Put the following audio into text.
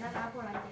那好拿过来一点